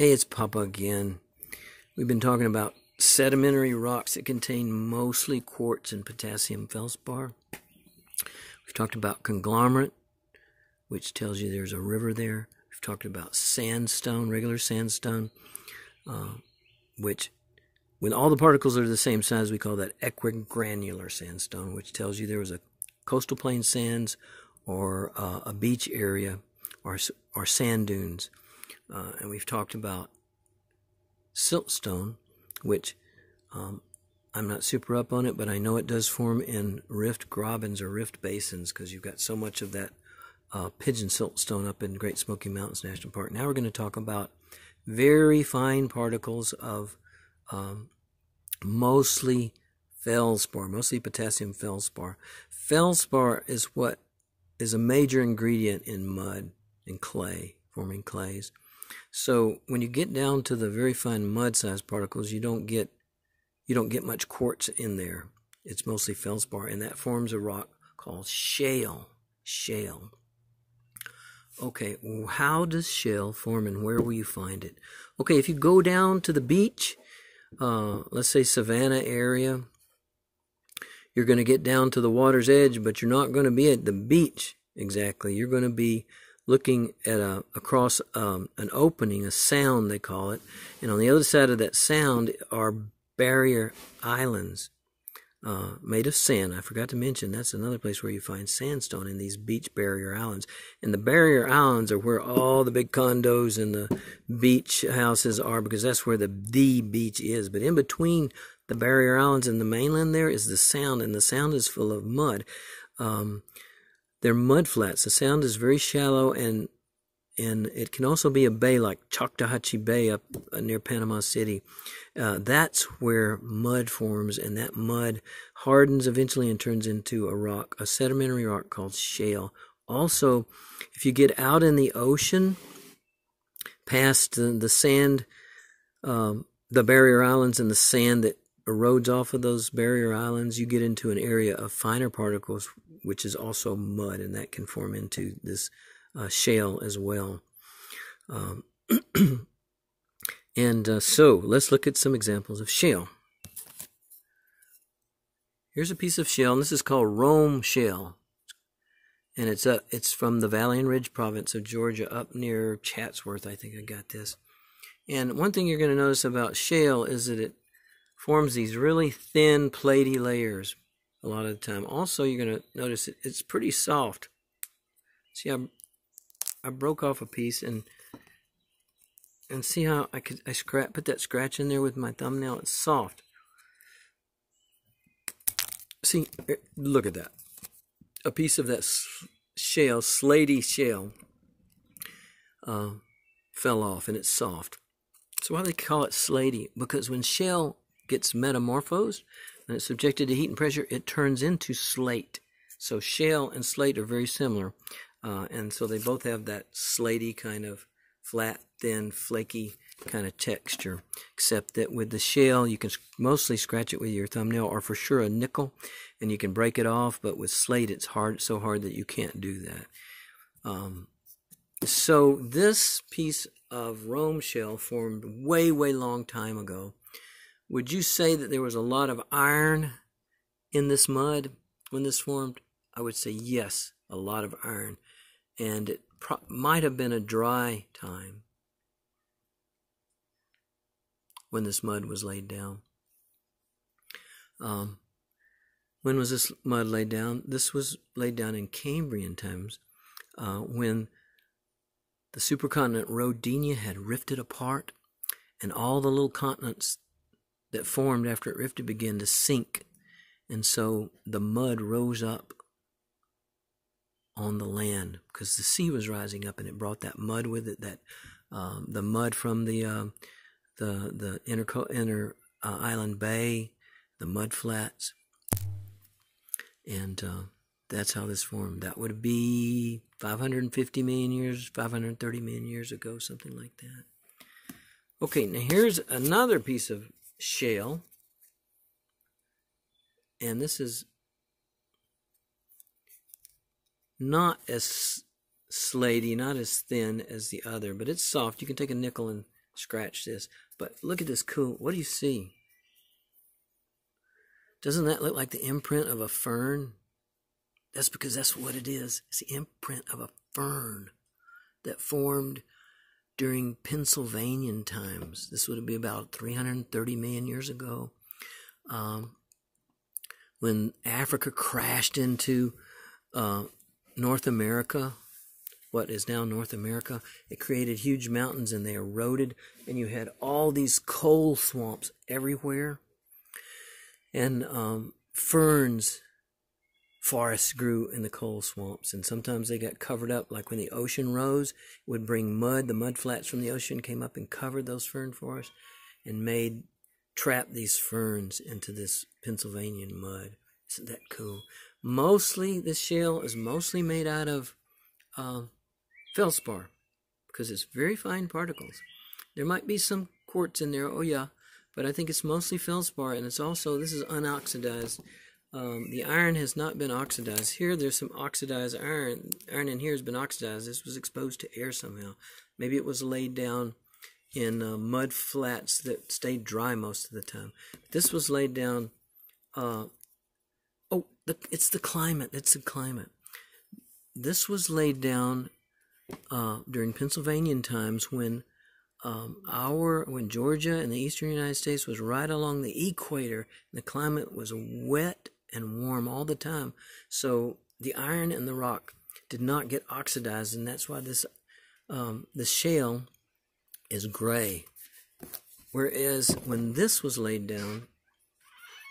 Hey, it's Papa again. We've been talking about sedimentary rocks that contain mostly quartz and potassium feldspar. We've talked about conglomerate, which tells you there's a river there. We've talked about sandstone, regular sandstone, uh, which, when all the particles are the same size, we call that equigranular sandstone, which tells you there was a coastal plain sands or uh, a beach area or, or sand dunes. Uh, and we've talked about siltstone, which um, I'm not super up on it, but I know it does form in rift grabens or rift basins because you've got so much of that uh, pigeon siltstone up in Great Smoky Mountains National Park. Now we're going to talk about very fine particles of um, mostly feldspar, mostly potassium feldspar. Feldspar is what is a major ingredient in mud and clay, forming clays. So when you get down to the very fine mud-sized particles, you don't get you don't get much quartz in there. It's mostly feldspar, and that forms a rock called shale. Shale. Okay, how does shale form, and where will you find it? Okay, if you go down to the beach, uh, let's say Savannah area, you're going to get down to the water's edge, but you're not going to be at the beach exactly. You're going to be looking at a across um, an opening, a sound they call it, and on the other side of that sound are barrier islands uh, made of sand. I forgot to mention that's another place where you find sandstone in these beach barrier islands. And the barrier islands are where all the big condos and the beach houses are because that's where the the beach is. But in between the barrier islands and the mainland, there is the sound, and the sound is full of mud. Um, they're mud flats. The sound is very shallow and and it can also be a bay like Choctawhatchee Bay up near Panama City. Uh, that's where mud forms, and that mud hardens eventually and turns into a rock, a sedimentary rock called shale. Also, if you get out in the ocean, past the, the sand, um, the barrier islands, and the sand that erodes off of those barrier islands, you get into an area of finer particles, which is also mud, and that can form into this uh, shale as well. Um, and uh, so let's look at some examples of shale. Here's a piece of shale, and this is called Rome shale. And it's uh, it's from the Valley and Ridge province of Georgia, up near Chatsworth. I think I got this. And one thing you're going to notice about shale is that it forms these really thin, platy layers a lot of the time. Also, you're going to notice it, it's pretty soft. See, I, I broke off a piece and and see how I could I scrap put that scratch in there with my thumbnail. It's soft. See, er, look at that. A piece of that shale, slaty shale, uh, fell off and it's soft. So why do they call it slaty? Because when shale gets metamorphosed and it's subjected to heat and pressure, it turns into slate. So shale and slate are very similar. Uh, and so they both have that slaty kind of flat, thin, flaky kind of texture. Except that with the shale, you can mostly scratch it with your thumbnail or for sure a nickel, and you can break it off. But with slate, it's hard, so hard that you can't do that. Um, so this piece of Rome shale formed way, way long time ago. Would you say that there was a lot of iron in this mud when this formed? I would say yes, a lot of iron and it pro- might have been a dry time when this mud was laid down. Um, when was this mud laid down? This was laid down in Cambrian times uh, when the supercontinent Rodinia had rifted apart and all the little continents that formed after it rifted began to sink. And so the mud rose up on the land because the sea was rising up and it brought that mud with it that um, the mud from the uh, the the inner inner uh, island bay the mud flats. And uh, that's how this formed. That would be 550 million years 530 million years ago something like that. Okay now here's another piece of shale and this is not as slaty, not as thin as the other, but it's soft. You can take a nickel and scratch this. But look at this cool. What do you see? Doesn't that look like the imprint of a fern? That's because that's what it is. It's the imprint of a fern that formed during Pennsylvanian times. This would be about 330 million years ago. Um, when Africa crashed into uh, North America, what is now North America, it created huge mountains and they eroded, and you had all these coal swamps everywhere. And um, ferns, forests grew in the coal swamps, and sometimes they got covered up. Like when the ocean rose, it would bring mud. The mud flats from the ocean came up and covered those fern forests, and made trap these ferns into this Pennsylvanian mud. Isn't that cool? Mostly, this shale is mostly made out of uh, feldspar because it's very fine particles. There might be some quartz in there, oh yeah, but I think it's mostly feldspar, and it's also this is unoxidized. Um, the iron has not been oxidized. Here, there's some oxidized iron. Iron in here has been oxidized. This was exposed to air somehow. Maybe it was laid down in uh, mud flats that stayed dry most of the time. This was laid down. Uh, oh, the, it's the climate. It's the climate. This was laid down uh, during Pennsylvanian times when um, our when Georgia and the eastern United States was right along the equator. And the climate was wet and warm all the time, so the iron and the rock did not get oxidized, and that's why this um, the shale is gray. Whereas when this was laid down,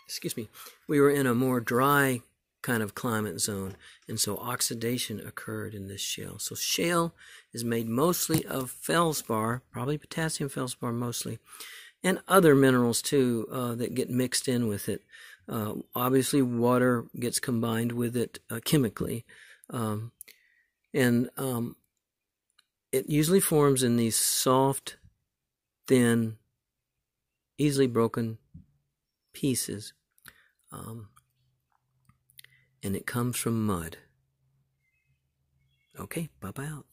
excuse me, we were in a more dry kind of climate zone, and so oxidation occurred in this shale. So shale is made mostly of feldspar, probably potassium feldspar mostly, and other minerals too uh, that get mixed in with it. Uh, obviously, water gets combined with it uh, chemically, um, and um, it usually forms in these soft, thin, easily broken pieces. Um, and it comes from mud. Okay, bye bye out.